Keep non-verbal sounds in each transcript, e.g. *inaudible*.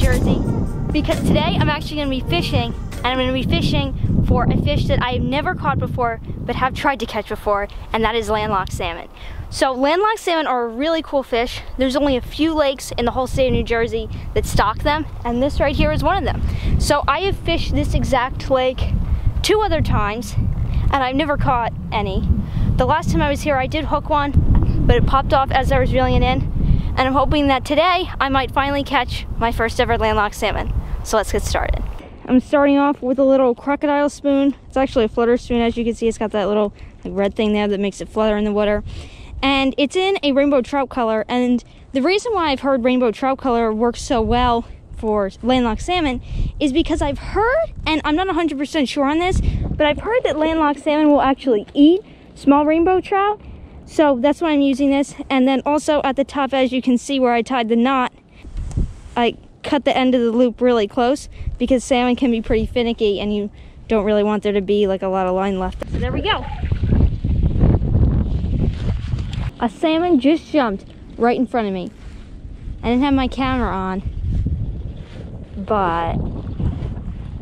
Jersey because today I'm actually gonna be fishing and I'm gonna be fishing for a fish that I have never caught before but have tried to catch before and that is landlocked salmon. So landlocked salmon are a really cool fish. There's only a few lakes in the whole state of New Jersey that stock them and this right here is one of them. So I have fished this exact lake two other times and I've never caught any. The last time I was here I did hook one but it popped off as I was reeling it in. And I'm hoping that today I might finally catch my first ever landlocked salmon. So let's get started. I'm starting off with a little Krocodile spoon. It's actually a flutter spoon. As you can see, it's got that little like, red thing there that makes it flutter in the water. And it's in a rainbow trout color. And the reason why I've heard rainbow trout color works so well for landlocked salmon is because I've heard, and I'm not 100% sure on this, but I've heard that landlocked salmon will actually eat small rainbow trout so that's why I'm using this. And then also at the top, as you can see where I tied the knot, I cut the end of the loop really close because salmon can be pretty finicky and you don't really want there to be like a lot of line left. So there we go. A salmon just jumped right in front of me. I didn't have my camera on, but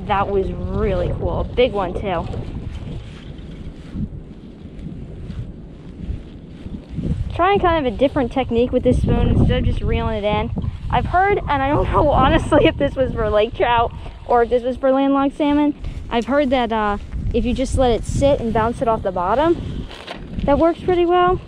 that was really cool. Big one too. Trying kind of a different technique with this spoon instead of just reeling it in. I've heard, and I don't *laughs* know honestly if this was for lake trout or if this was for landlocked salmon. I've heard that uh, if you just let it sit and bounce it off the bottom, that works pretty well.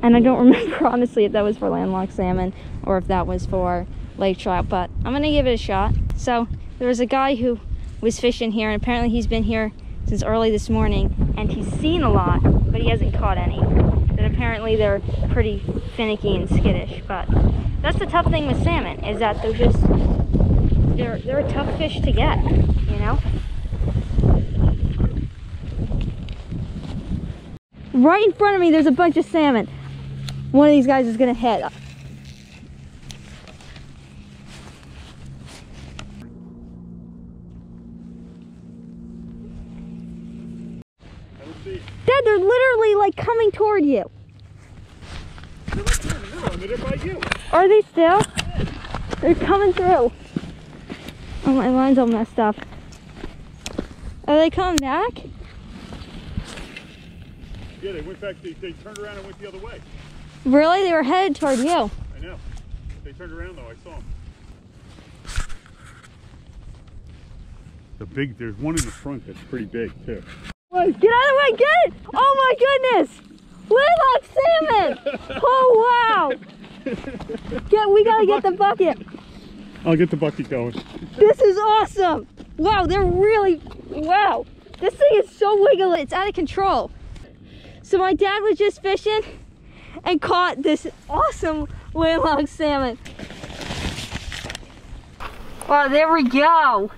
And I don't *laughs* remember honestly if that was for landlocked salmon or if that was for lake trout, but I'm gonna give it a shot. So there was a guy who was fishing here and apparently he's been here since early this morning and he's seen a lot, but he hasn't caught any that apparently they're pretty finicky and skittish. But that's the tough thing with salmon is that they're just they're they're a tough fish to get, you know. Right in front of me, there's a bunch of salmon. One of these guys is gonna hit. Dad, they're literally like coming toward you. They're right here in the middle, and they're by you. Are they still? They're coming through. Oh, my line's all messed up. Are they coming back? Yeah, they went back, they, they turned around and went the other way. Really? They were headed toward you. I know. They turned around though, I saw them. The big, there's one in the front that's pretty big too. Get out of the way, get it! Oh my goodness! Landlocked salmon! Oh wow! Get, we gotta get the bucket. I'll get the bucket going. This is awesome! Wow, they're really, wow. This thing is so wiggly, it's out of control. So my dad was just fishing and caught this awesome landlocked salmon. Wow, there we go.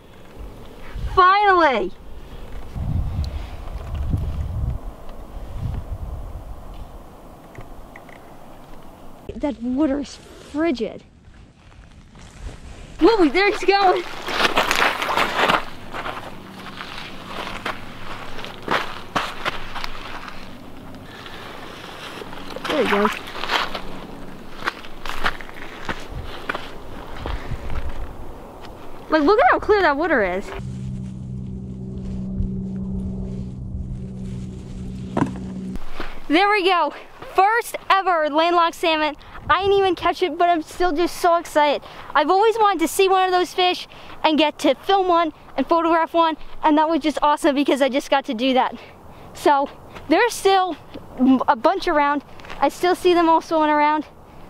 Finally! That water is frigid. Whoa, there he's going. There he goes. Like, look at how clear that water is. There we go. First ever landlocked salmon. I didn't even catch it, but I'm still just so excited. I've always wanted to see one of those fish and get to film one and photograph one, and that was just awesome because I just got to do that. So there's still a bunch around. I still see them all swimming around.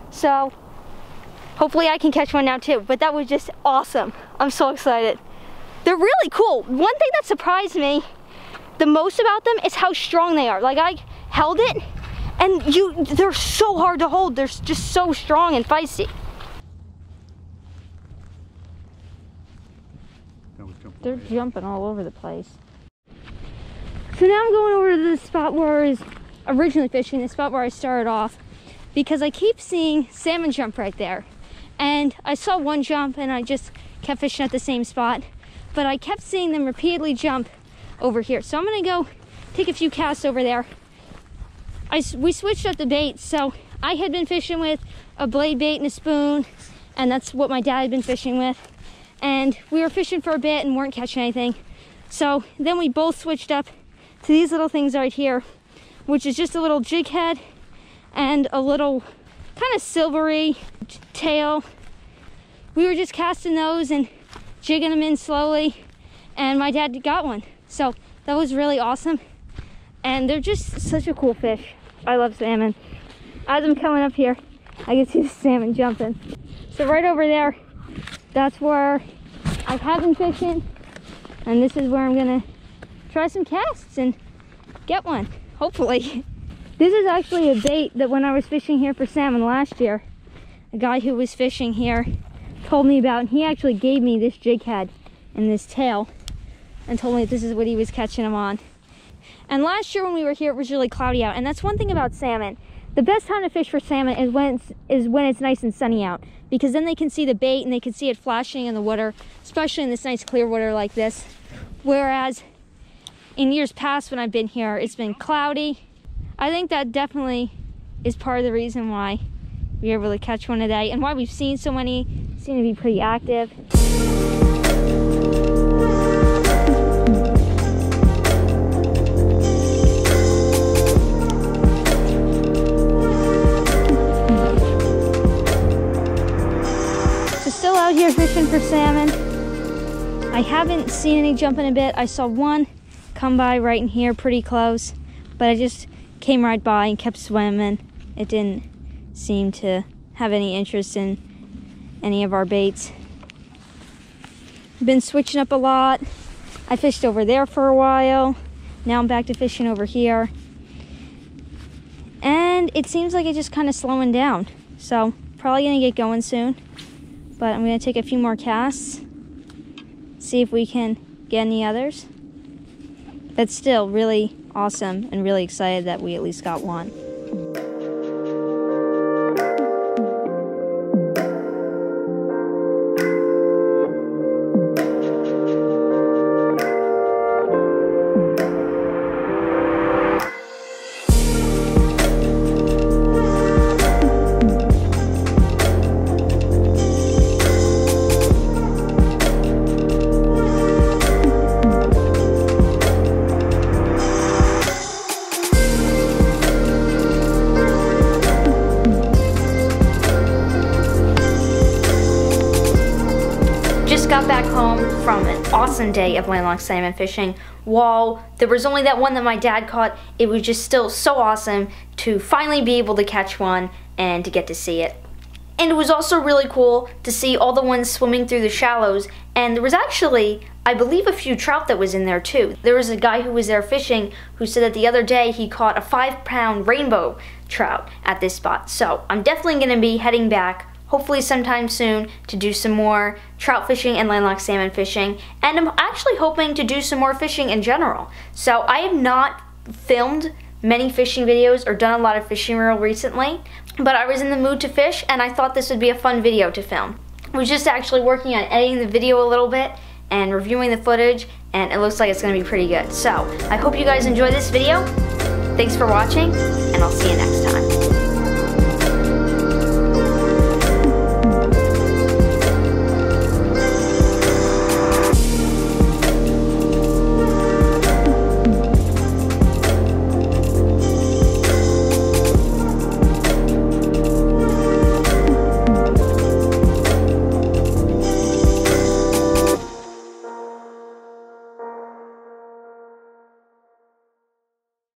So hopefully I can catch one now too, but that was just awesome. I'm so excited. They're really cool. One thing that surprised me the most about them is how strong they are. Like I held it and you, they're so hard to hold. They're just so strong and feisty. They're jumping all over the place. So now I'm going over to the spot where I was originally fishing, the spot where I started off, because I keep seeing salmon jump right there. And I saw one jump and I just kept fishing at the same spot, but I kept seeing them repeatedly jump over here. So I'm gonna go take a few casts over there I, we switched up the baits. So I had been fishing with a blade bait and a spoon, and that's what my dad had been fishing with. And we were fishing for a bit and weren't catching anything. So then we both switched up to these little things right here, which is just a little jig head and a little kind of silvery tail. We were just casting those and jigging them in slowly, and my dad got one. So that was really awesome. And they're just such a cool fish. I love salmon. As I'm coming up here, I can see the salmon jumping. So right over there, that's where I have been fishing. And this is where I'm gonna try some casts and get one, hopefully. *laughs* This is actually a bait that when I was fishing here for salmon last year, a guy who was fishing here told me about, and he actually gave me this jig head and this tail and told me this is what he was catching them on. And last year when we were here, it was really cloudy out, and that's one thing about salmon. The best time to fish for salmon is when it's, is when it's nice and sunny out, because then they can see the bait and they can see it flashing in the water, especially in this nice clear water like this. Whereas in years past when I've been here, it's been cloudy I think that definitely is part of the reason why we were able to catch one today and why we've seen so many seem to be pretty active. Fishing for salmon. I haven't seen any jumping a bit. I saw one come by right in here pretty close, but I just came right by and kept swimming. It didn't seem to have any interest in any of our baits. Been switching up a lot. I fished over there for a while. Now I'm back to fishing over here. And it seems like it's just kind of slowing down. So probably gonna get going soon. But I'm gonna take a few more casts. See if we can get any others. But still really awesome and really excited that we at least got one. From an awesome day of landlocked salmon fishing. While there was only that one that my dad caught, it was just still so awesome to finally be able to catch one and to get to see it. And it was also really cool to see all the ones swimming through the shallows. And there was actually, I believe, a few trout that was in there too. There was a guy who was there fishing who said that the other day he caught a five pound rainbow trout at this spot. So I'm definitely gonna be heading back hopefully sometime soon to do some more trout fishing and landlocked salmon fishing. And I'm actually hoping to do some more fishing in general. So I have not filmed many fishing videos or done a lot of fishing reel recently, but I was in the mood to fish and I thought this would be a fun video to film. I was just actually working on editing the video a little bit and reviewing the footage and it looks like it's going to be pretty good. So I hope you guys enjoy this video. Thanks for watching and I'll see you next time.